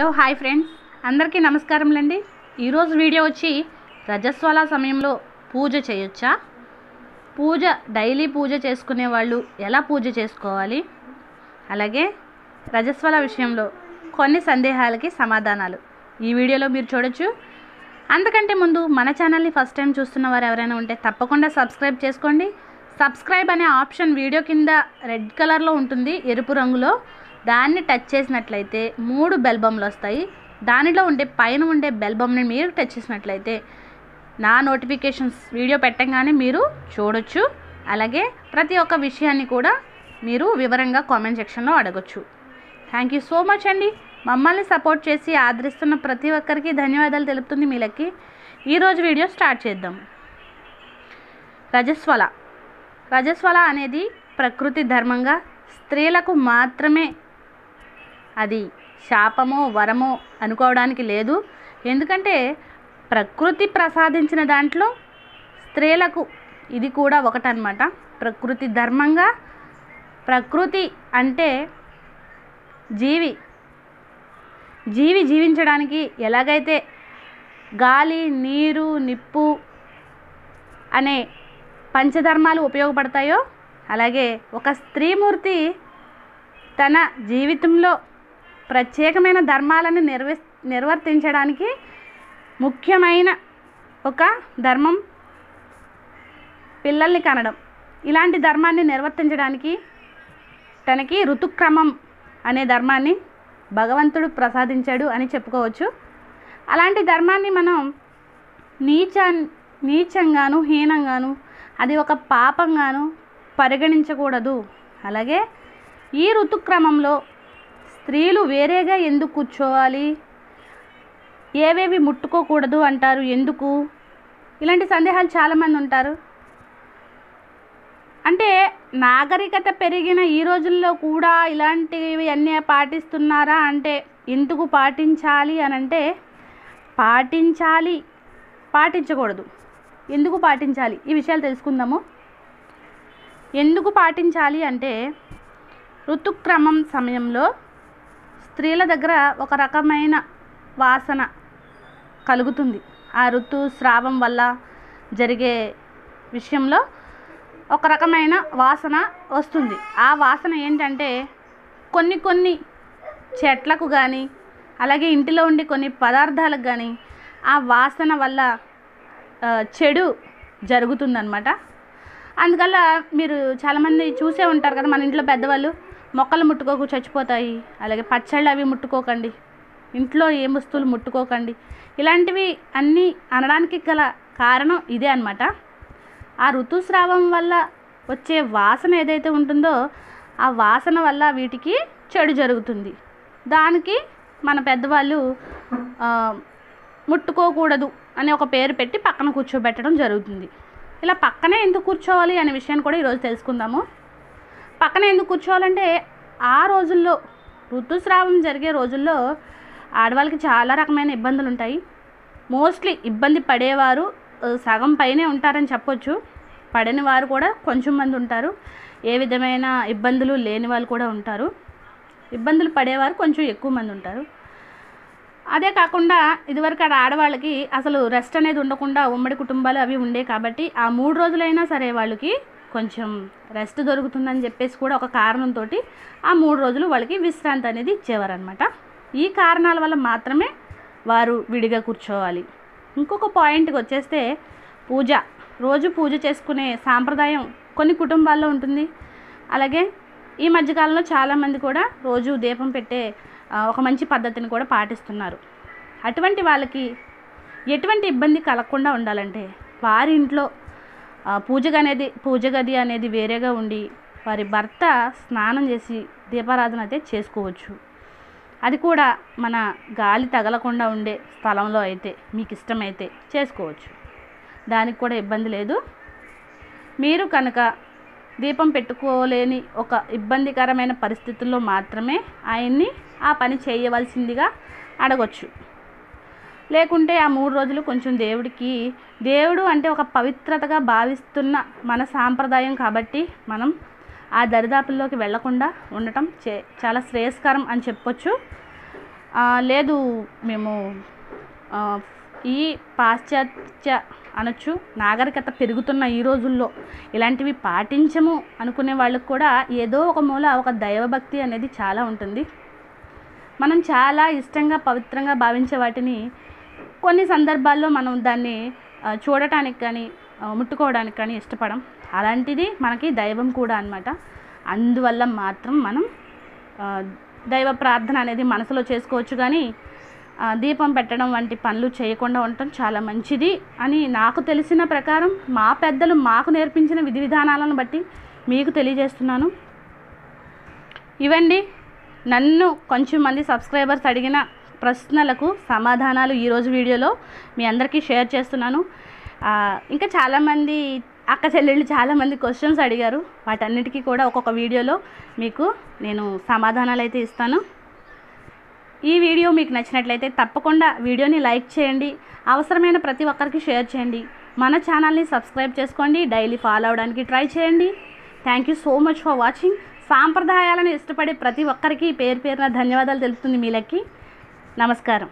Hello hi friends. అందరికీ నమస్కారములండి. ఈరోజు video వచ్చి రజస్వల సమయంలో పూజ చేయొచ్చా? పూజ డైలీ పూజ చేసుకునే వాళ్ళు ఎలా పూజ చేసుకోవాలి? అలాగే రజస్వల విషయంలో కొన్ని సందేహాలకి సమాధానాలు. ఈ వీడియోలో మీరు చూడొచ్చు. అంతకంటే ముందు మన ఛానల్ని ఫస్ట్ టైం చూస్తున్న వారు ఎవరైనా ఉంటే తప్పకుండా సబ్స్క్రైబ్ చేసుకోండి. సబ్స్క్రైబ్ అనే ఆప్షన్ వీడియో కింద రెడ్ కలర్లో ఉంటుంది ఎరుపు రంగులో. దాన్ని టచ్ చేసినట్లయితే మూడు బెల్బమ్లు వస్తాయి. దానిలో ఉండే పైన ఉండే బెల్బమ్ని మీరు టచ్ చేసినట్లయితే నా నోటిఫికేషన్స్ వీడియో పెట్టంగానే మీరు చూడొచ్చు. అలాగే ప్రతి ఒక్క విషయాన్ని కూడా మీరు వివరంగా కామెంట్ సెక్షన్లో అడగొచ్చు. థ్యాంక్ యూ సో మచ్ అండి. మమ్మల్ని సపోర్ట్ చేసి ఆదరిస్తున్న ప్రతి ఒక్కరికి ధన్యవాదాలు తెలుపుతుంది మీలకి ఈరోజు వీడియో స్టార్ట్ చేద్దాం. రజస్వల. రజస్వల అనేది ప్రకృతి ధర్మంగా స్త్రీలకు మాత్రమే అది శాపమో వరమో అనుకోవడానికి లేదు. ఎందుకంటే ప్రకృతి ప్రసాదించిన దాంట్లో స్త్రీలకు ఇది కూడా ఒకటనమాట ప్రకృతి ధర్మంగా ప్రకృతి అంటే జీవి. జీవి జీవించడానికి ఎలాగైతే గాలి నీరు నిప్పు అనే పంచధర్మాలు ఉపయోగపడతాయో అలాగే ఒక స్త్రీమూర్తి తన జీవితంలో ప్రత్యేకమైన ధర్మాలను నిర్వ నిర్వర్తించడానికి ముఖ్యమైన ఒక ధర్మం పిల్లల్ని కనడం. ఇలాంటి ధర్మాన్ని నిర్వర్తించడానికి తనకి ఋతుక్రమం అనే ధర్మాన్ని భగవంతుడు ప్రసాదించాడు అని చెప్పుకోవచ్చు. అలాంటి ధర్మాన్ని మనం నీచ నీచంగాను హీనంగాను అది ఒక పాపంగాను పరిగణించకూడదు. అలాగే ఈ ఋతుక్రమంలో స్త్రీలు వేరేగా ఎందుకు కూర్చోవాలి? ఏవేవి ముట్టుకోకూడదు అంటారు ఎందుకు? ఇలాంటి సందేహాలు చాలామంది ఉంటారు. అంటే నాగరికత పెరిగిన ఈ రోజుల్లో కూడా ఇలాంటివి అన్నీ పాటిస్తున్నారా? అంటే ఎందుకు పాటించాలి అని అంటే పాటించాలి పాటించకూడదు. ఎందుకు పాటించాలి? ఈ విషయాలు తెలుసుకుందాము. ఎందుకు పాటించాలి అంటే ఋతుక్రమం సమయంలో స్త్రీల దగ్గర ఒక రకమైన వాసన కలుగుతుంది. ఆ ఋతుస్రావం వల్ల జరిగే విషయంలో ఒక రకమైన వాసన వస్తుంది. ఆ వాసన ఏంటంటే కొన్ని కొన్ని చెట్లకు కానీ అలాగే ఇంటిలో ఉండే కొన్ని పదార్థాలకు కానీ ఆ వాసన వల్ల చెడు జరుగుతుందన్నమాట. అందువల్ల మీరు చాలామంది చూసే ఉంటారు కదా మన ఇంట్లో పెద్దవాళ్ళు మొక్కలు ముట్టుకోకు చచ్చిపోతాయి. అలాగే పచ్చళ్ళు అవి ముట్టుకోకండి. ఇంట్లో ఏ వస్తువులు ముట్టుకోకండి. ఇలాంటివి అన్నీ అనడానికి గల కారణం ఇదే అనమాట ఆ ఋతుస్రావం వల్ల వచ్చే వాసన ఏదైతే ఉంటుందో ఆ వాసన వల్ల వీటికి చెడు జరుగుతుంది. దానికి మన పెద్దవాళ్ళు ముట్టుకోకూడదు అని ఒక పేరు పెట్టి పక్కన కూర్చోబెట్టడం జరుగుతుంది. ఇలా పక్కనే ఎందుకు కూర్చోవాలి అనే విషయాన్ని కూడా ఈరోజు తెలుసుకుందాము. పక్కన ఎందుకు కూర్చోవాలంటే ఆ రోజుల్లో ఋతుస్రావం జరిగే రోజుల్లో ఆడవాళ్ళకి చాలా రకమైన ఇబ్బందులు ఉంటాయి. మోస్ట్లీ ఇబ్బంది పడేవారు సగం పైనే ఉంటారని చెప్పొచ్చు. పడని వారు కూడా కొంచెం మంది ఉంటారు. ఏ విధమైన ఇబ్బందులు లేని వాళ్ళు కూడా ఉంటారు. ఇబ్బందులు పడేవారు కొంచెం ఎక్కువ మంది ఉంటారు. అదే కాకుండా ఇదివరకు ఆడ ఆడవాళ్ళకి అసలు రెస్ట్ అనేది ఉండకుండా ఉమ్మడి కుటుంబాలు అవి ఉండే కాబట్టి ఆ మూడు రోజులైనా సరే వాళ్ళకి కొంచెం రెస్ట్ దొరుకుతుందని చెప్పేసి కూడా ఒక కారణంతో ఆ మూడు రోజులు వాళ్ళకి విశ్రాంతి అనేది ఇచ్చేవారనమాట ఈ కారణాల వల్ల మాత్రమే వారు విడిగా కూర్చోవాలి. ఇంకొక పాయింట్కి వచ్చేస్తే పూజ. రోజు పూజ చేసుకునే సాంప్రదాయం కొన్ని కుటుంబాల్లో ఉంటుంది. అలాగే ఈ మధ్యకాలంలో చాలామంది కూడా రోజు దీపం పెట్టే ఒక మంచి పద్ధతిని కూడా పాటిస్తున్నారు. అటువంటి వాళ్ళకి ఎటువంటి ఇబ్బంది కలగకుండా ఉండాలంటే వారి ఇంట్లో పూజ అనేది పూజ గది అనేది వేరేగా ఉండి వారి భర్త స్నానం చేసి దీపారాధన అయితే చేసుకోవచ్చు. అది కూడా మన గాలి తగలకుండా ఉండే స్థలంలో అయితే మీకు ఇష్టమైతే చేసుకోవచ్చు. దానికి కూడా ఇబ్బంది లేదు. మీరు కనుక దీపం పెట్టుకోలేని ఒక ఇబ్బందికరమైన పరిస్థితుల్లో మాత్రమే ఆయన్ని ఆ పని చేయవలసిందిగా అడగొచ్చు. లేకుంటే ఆ మూడు రోజులు కొంచెం దేవుడికి దేవుడు అంటే ఒక పవిత్రతగా భావిస్తున్న మన సాంప్రదాయం కాబట్టి మనం ఆ దరిదాపుల్లోకి వెళ్ళకుండా ఉండటం చే చాలా శ్రేయస్కరం అని చెప్పొచ్చు. లేదు మేము ఈ పాశ్చాత్య అనొచ్చు నాగరికత పెరుగుతున్న ఈ రోజుల్లో ఇలాంటివి పాటించము అనుకునే వాళ్ళకు కూడా ఏదో ఒక మూల ఒక దైవభక్తి అనేది చాలా ఉంటుంది. మనం చాలా ఇష్టంగా పవిత్రంగా భావించే వాటిని కొన్ని సందర్భాల్లో మనం దాన్ని చూడటానికి కానీ ముట్టుకోవడానికి కానీ ఇష్టపడం. అలాంటిది మనకి దైవం కూడా అన్నమాట. అందువల్ల మాత్రం మనం దైవ ప్రార్థన అనేది మనసులో చేసుకోవచ్చు కానీ దీపం పెట్టడం వంటి పనులు చేయకుండా ఉండటం చాలా మంచిది అని నాకు తెలిసిన ప్రకారం మా పెద్దలు మాకు నేర్పించిన విధి విధానాలను బట్టి మీకు తెలియజేస్తున్నాను. ఇవండి నన్ను కొంచెం మంది సబ్స్క్రైబర్స్ అడిగిన ప్రశ్నలకు సమాధానాలు ఈరోజు వీడియోలో మీ అందరికీ షేర్ చేస్తున్నాను. ఇంకా చాలామంది అక్క చెల్లెళ్ళు చాలామంది క్వశ్చన్స్ అడిగారు. వాటన్నిటికీ కూడా ఒక్కొక్క వీడియోలో మీకు నేను సమాధానాలు అయితే ఇస్తాను. ఈ వీడియో మీకు నచ్చినట్లయితే తప్పకుండా వీడియోని లైక్ చేయండి. అవసరమైన ప్రతి ఒక్కరికి షేర్ చేయండి. మన ఛానల్ని సబ్స్క్రైబ్ చేసుకోండి. డైలీ ఫాలో అవడానికి ట్రై చేయండి. Thank you so much for watching సాంప్రదాయాలను ఇష్టపడే ప్రతి ఒక్కరికి పేరు పేరున ధన్యవాదాలు తెలుపుతుంది మీలకి నమస్కారం.